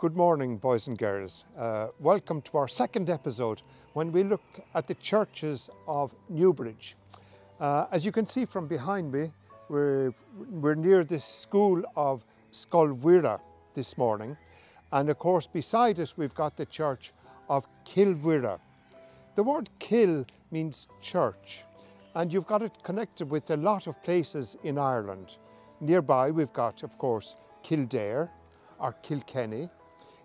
Good morning, boys and girls. Uh, welcome to our second episode when we look at the churches of Newbridge. Uh, as you can see from behind me, we're, we're near the school of Scolvira this morning. And of course, beside us, we've got the church of Kilvira. The word kill means church, and you've got it connected with a lot of places in Ireland. Nearby, we've got, of course, Kildare or Kilkenny.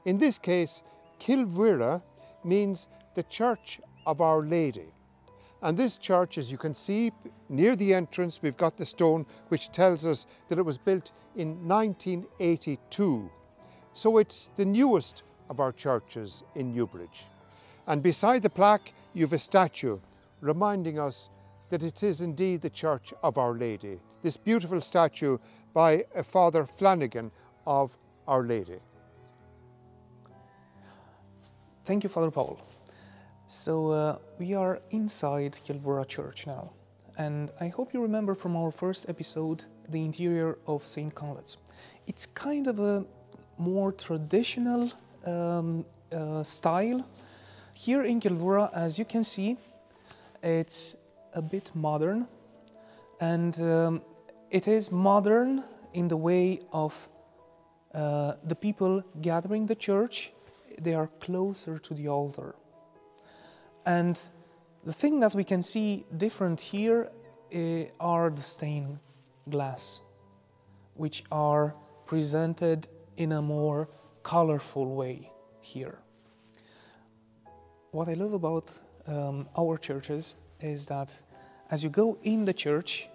In this case, Kilvira means the Church of Our Lady. And this church, as you can see near the entrance, we've got the stone which tells us that it was built in 1982. So it's the newest of our churches in Newbridge. And beside the plaque, you've a statue reminding us that it is indeed the Church of Our Lady. This beautiful statue by uh, Father Flanagan of Our Lady. Thank you, Father Paul. So uh, we are inside Kilvira Church now, and I hope you remember from our first episode the interior of St. Conleth's. It's kind of a more traditional um, uh, style. Here in Kilvira, as you can see, it's a bit modern, and um, it is modern in the way of uh, the people gathering the church they are closer to the altar. And the thing that we can see different here uh, are the stained glass, which are presented in a more colorful way here. What I love about um, our churches is that as you go in the church,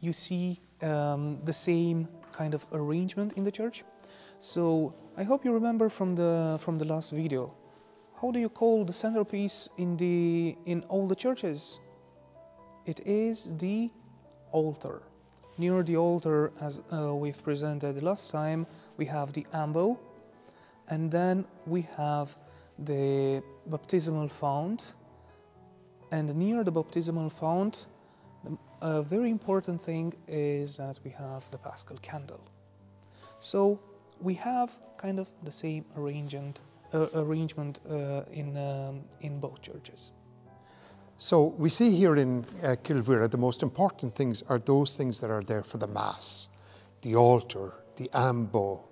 you see um, the same kind of arrangement in the church. So I hope you remember from the, from the last video. How do you call the centerpiece in, the, in all the churches? It is the altar. Near the altar, as uh, we've presented last time, we have the ambo, and then we have the baptismal font. And near the baptismal font, a very important thing is that we have the paschal candle. So we have kind of the same arrangement, uh, arrangement uh, in, um, in both churches. So we see here in uh, Kilvira, the most important things are those things that are there for the Mass, the altar, the ambo,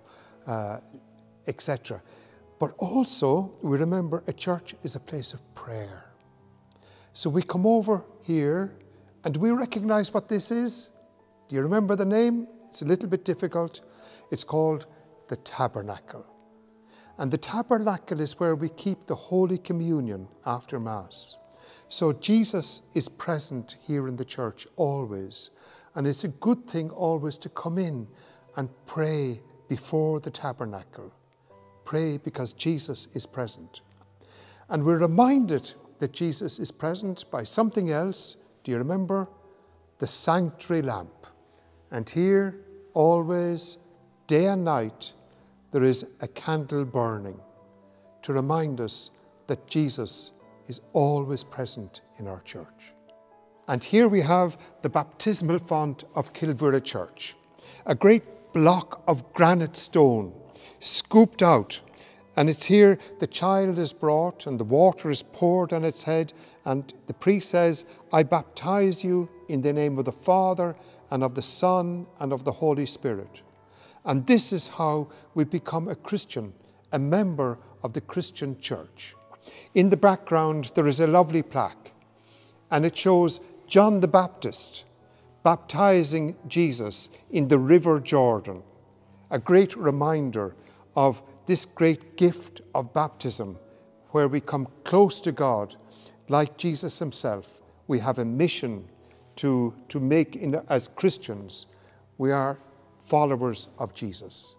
uh, etc. But also, we remember a church is a place of prayer. So we come over here and we recognize what this is. Do you remember the name? It's a little bit difficult. It's called the tabernacle. And the tabernacle is where we keep the Holy Communion after Mass. So Jesus is present here in the church always. And it's a good thing always to come in and pray before the tabernacle. Pray because Jesus is present. And we're reminded that Jesus is present by something else. Do you remember? The sanctuary lamp. And here, always, day and night, there is a candle burning to remind us that Jesus is always present in our church. And here we have the baptismal font of Kilvira Church, a great block of granite stone scooped out. And it's here the child is brought and the water is poured on its head. And the priest says, I baptize you in the name of the Father and of the Son and of the Holy Spirit. And this is how we become a Christian, a member of the Christian church. In the background, there is a lovely plaque, and it shows John the Baptist baptizing Jesus in the River Jordan, a great reminder of this great gift of baptism, where we come close to God like Jesus himself. We have a mission to, to make in, as Christians. We are followers of Jesus.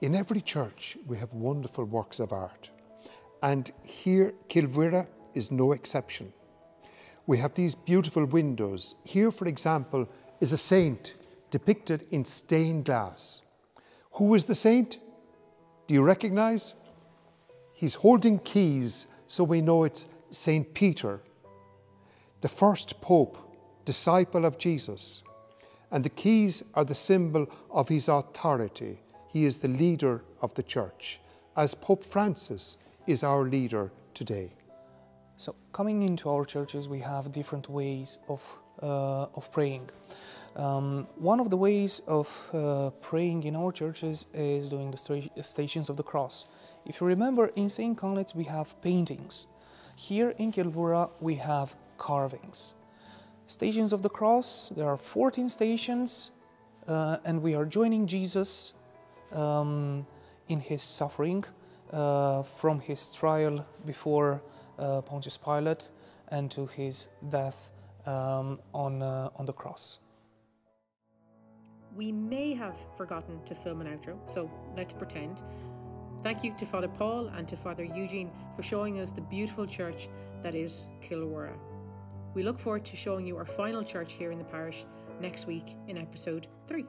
In every church, we have wonderful works of art. And here, Kilvira is no exception. We have these beautiful windows. Here, for example, is a saint depicted in stained glass. Who is the saint? Do you recognize? He's holding keys, so we know it's Saint Peter, the first pope, disciple of Jesus and the keys are the symbol of his authority. He is the leader of the church, as Pope Francis is our leader today. So, coming into our churches, we have different ways of, uh, of praying. Um, one of the ways of uh, praying in our churches is doing the Stations of the Cross. If you remember, in St. Conleth's we have paintings. Here in Kilvira we have carvings. Stations of the Cross, there are 14 stations, uh, and we are joining Jesus um, in his suffering uh, from his trial before uh, Pontius Pilate and to his death um, on, uh, on the cross. We may have forgotten to film an outro, so let's pretend. Thank you to Father Paul and to Father Eugene for showing us the beautiful church that is Kilvira. We look forward to showing you our final church here in the parish next week in episode 3.